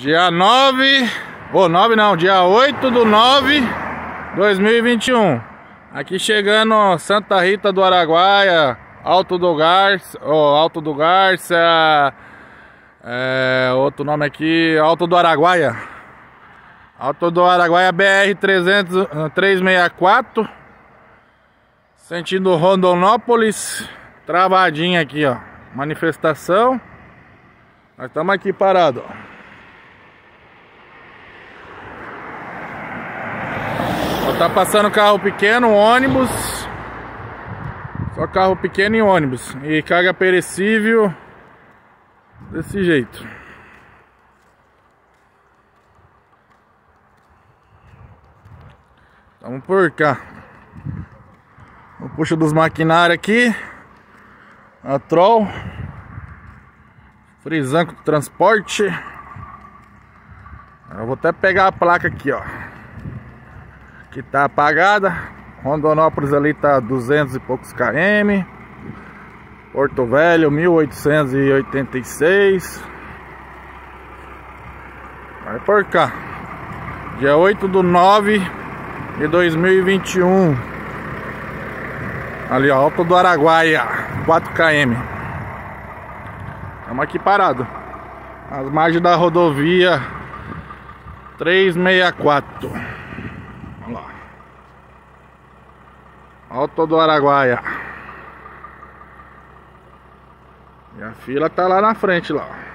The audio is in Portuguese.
Dia 9, ou 9 não, dia 8 do 9 2021. Aqui chegando Santa Rita do Araguaia, Alto do Garça, oh, Alto do Garça, é, outro nome aqui, Alto do Araguaia. Alto do Araguaia BR 364, sentido Rondonópolis, travadinha aqui, ó. Manifestação. Nós estamos aqui parados, ó. Tá passando carro pequeno, ônibus. Só carro pequeno e ônibus. E carga perecível desse jeito. Vamos por cá. O puxo dos maquinários aqui. A Troll. Frisanco Transporte. Eu vou até pegar a placa aqui, ó que tá apagada. Rondonópolis ali tá 200 e poucos km. Porto Velho 1886. Vai por cá. Dia 8 do 9 de 2021. Ali ó, Alto do Araguaia, 4 km. Estamos aqui parado. As margens da rodovia 364. Alto do Araguaia. E a fila tá lá na frente lá.